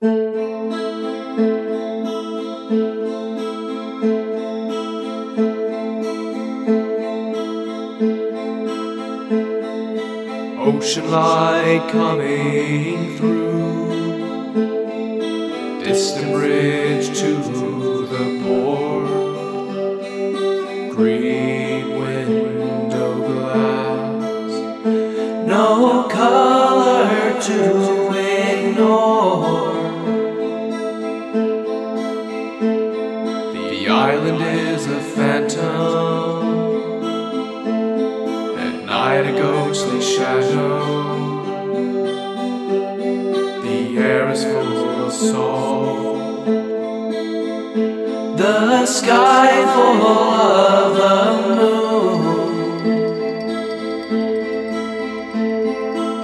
Ocean light coming through, distant bridge to the port, green window glass, no color to ignore. The island is a phantom At night a ghostly shadow. The air is full of song. The sky full of the moon.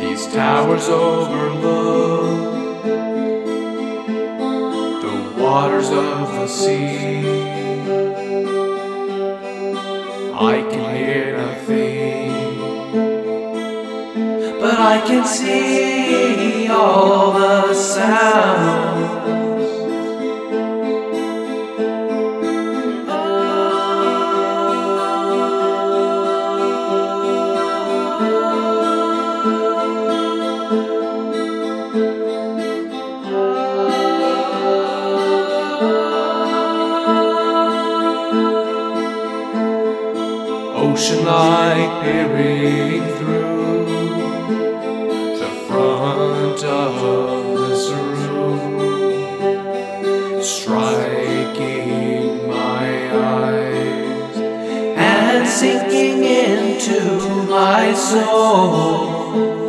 These towers overlook the waters of the sea. I can hear nothing but I can see all Ocean light peering through the front of this room, striking my eyes and sinking into my soul.